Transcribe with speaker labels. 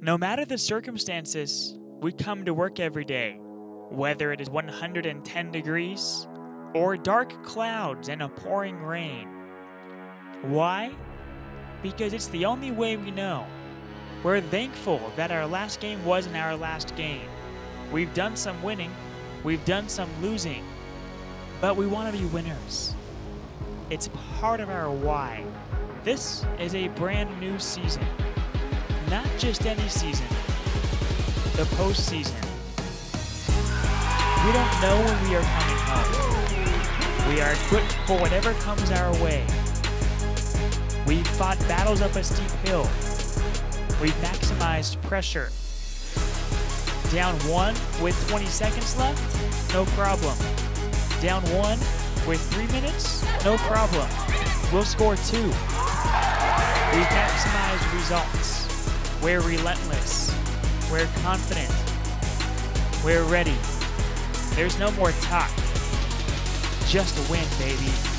Speaker 1: No matter the circumstances, we come to work every day, whether it is 110 degrees or dark clouds and a pouring rain. Why? Because it's the only way we know. We're thankful that our last game wasn't our last game. We've done some winning, we've done some losing, but we want to be winners. It's part of our why. This is a brand new season. Not just any season, the postseason. We don't know when we are coming home. We are equipped for whatever comes our way. We've fought battles up a steep hill. We've maximized pressure. Down one with 20 seconds left? No problem. Down one with three minutes? No problem. We'll score two. We maximize results. We're relentless. We're confident. We're ready. There's no more talk. Just a win, baby.